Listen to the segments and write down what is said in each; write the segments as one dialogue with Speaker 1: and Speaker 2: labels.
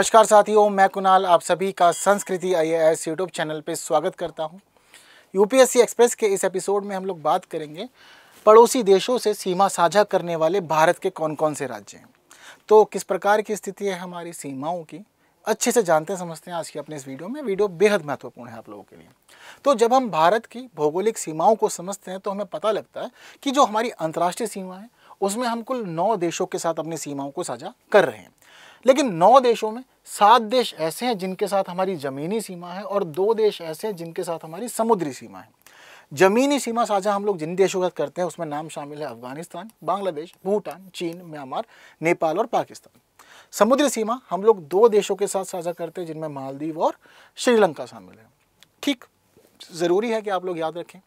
Speaker 1: नमस्कार साथियों, मैं कुणाल, आप सभी का संस्कृति आई ए यूट्यूब चैनल पर स्वागत करता हूँ। यूपीएससी एक्सप्रेस के इस एपिसोड में हम लोग बात करेंगे पड़ोसी देशों से सीमा साझा करने वाले भारत के कौन कौन से राज्य हैं। तो किस प्रकार की स्थिति है हमारी सीमाओं की, अच्छे से जानते समझते हैं आज की अपने इस वीडियो में। वीडियो बेहद महत्वपूर्ण है आप लोगों के लिए। तो जब हम भारत की भौगोलिक सीमाओं को समझते हैं तो हमें पता लगता है कि जो हमारी अंतर्राष्ट्रीय सीमा है, उसमें हम कुल नौ देशों के साथ अपनी सीमाओं को साझा कर रहे हैं। लेकिन नौ देशों में सात देश ऐसे हैं जिनके साथ हमारी ज़मीनी सीमा है और दो देश ऐसे हैं जिनके साथ हमारी समुद्री सीमा है। ज़मीनी सीमा साझा हम लोग जिन देशों के करते हैं, उसमें नाम शामिल है अफ़गानिस्तान, बांग्लादेश, भूटान, चीन, म्यांमार, नेपाल और पाकिस्तान। समुद्री सीमा हम लोग दो देशों के साथ साझा करते हैं, जिनमें मालदीव और श्रीलंका शामिल है। ठीक, ज़रूरी है कि आप लोग याद रखें।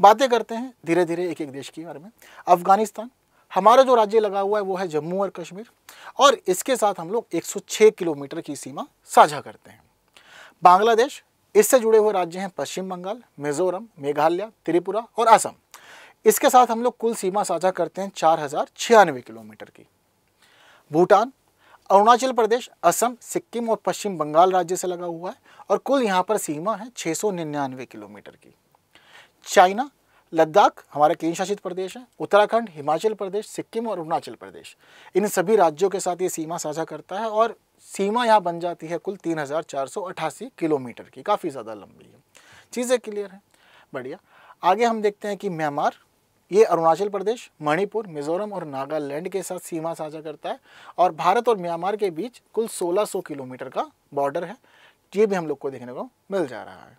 Speaker 1: बातें करते हैं धीरे धीरे एक एक देश के बारे में। अफ़गानिस्तान, हमारा जो राज्य लगा हुआ है, वो है जम्मू और कश्मीर। और इसके साथ हम लोग 106 किलोमीटर की सीमा साझा करते हैं। बांग्लादेश इससे जुड़े हुए राज्य हैं पश्चिम बंगाल, मिजोरम, मेघालय, त्रिपुरा और असम। इसके साथ हम लोग कुल सीमा साझा करते हैं चार हज़ार छियानवे किलोमीटर की। भूटान, अरुणाचल प्रदेश, असम, सिक्किम और पश्चिम बंगाल राज्य से लगा हुआ है और कुल यहाँ पर सीमा है छः सौ निन्यानवे किलोमीटर की। चाइना लद्दाख हमारा केंद्र शासित प्रदेश है, उत्तराखंड, हिमाचल प्रदेश, सिक्किम और अरुणाचल प्रदेश। इन सभी राज्यों के साथ ये सीमा साझा करता है और सीमा यहाँ बन जाती है कुल तीन हज़ार चार सौ अट्ठासी किलोमीटर की, काफ़ी ज़्यादा लंबी है। चीज़ें क्लियर हैं? बढ़िया। आगे हम देखते हैं कि म्यांमार, ये अरुणाचल प्रदेश, मणिपुर, मिजोरम और नागालैंड के साथ सीमा साझा करता है और भारत और म्यांमार के बीच कुल 1600 किलोमीटर का बॉर्डर है। ये भी हम लोग को देखने को मिल जा रहा है।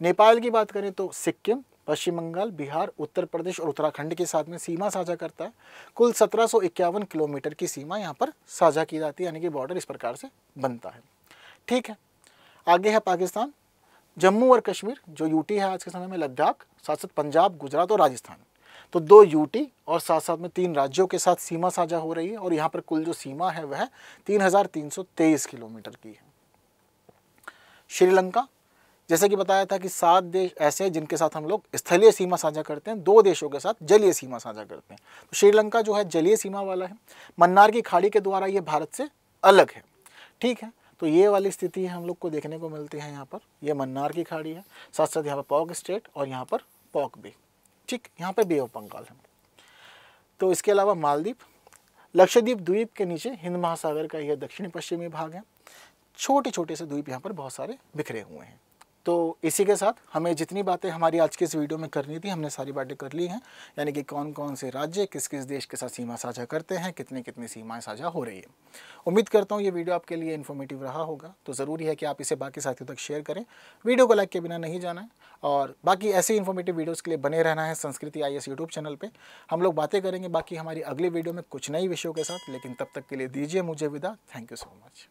Speaker 1: नेपाल की बात करें तो सिक्किम पश्चिम बंगाल, बिहार, उत्तर प्रदेश और उत्तराखंड के साथ में सीमा साझा करता है। कुल सत्रह सौ इक्यावन किलोमीटर की सीमा यहाँ पर साझा की जाती है, यानी कि बॉर्डर इस प्रकार से बनता है। ठीक है, आगे है पाकिस्तान। जम्मू और कश्मीर, जो यूटी है आज के समय में, लद्दाख, साथ साथ पंजाब, गुजरात और राजस्थान। तो दो यूटी और साथ साथ में तीन राज्यों के साथ सीमा साझा हो रही है और यहाँ पर कुल जो सीमा है, वह तीन हज़ार तीन सौ तेईस किलोमीटर की है। श्रीलंका जैसे कि बताया था कि सात देश ऐसे हैं जिनके साथ हम लोग स्थलीय सीमा साझा करते हैं, दो देशों के साथ जलीय सीमा साझा करते हैं। तो श्रीलंका जो है जलीय सीमा वाला है, मन्नार की खाड़ी के द्वारा ये भारत से अलग है। ठीक है तो ये वाली स्थिति हम लोग को देखने को मिलती है यहाँ पर। ये मन्नार की खाड़ी है साथ साथ यहाँ पर पॉक स्टेट और यहाँ पर पॉक बे। ठीक, यहाँ पर बे ऑफ़ बंगाल है। तो इसके अलावा मालदीप, लक्षद्वीप द्वीप के नीचे हिंद महासागर का यह दक्षिणी पश्चिमी भाग है। छोटे छोटे से द्वीप यहाँ पर बहुत सारे बिखरे हुए हैं। तो इसी के साथ हमें जितनी बातें हमारी आज के इस वीडियो में करनी थी, हमने सारी बातें कर ली हैं। यानी कि कौन कौन से राज्य किस किस देश के साथ सीमा साझा करते हैं कितनी कितनी सीमाएँ साझा हो रही है। उम्मीद करता हूँ ये वीडियो आपके लिए इन्फॉर्मेटिव रहा होगा। तो ज़रूरी है कि आप इसे बाकी साथियों तक शेयर करें। वीडियो को लाइक के बिना नहीं जाना है। और बाकी ऐसे इन्फॉर्मेटिव वीडियोज़ के लिए बने रहना है संस्कृति आई एस यूट्यूब चैनल पर हम लोग बातें करेंगे बाकी हमारी अगली वीडियो में कुछ नई विषयों के साथ। लेकिन तब तक के लिए दीजिए मुझे विदा। Thank you so much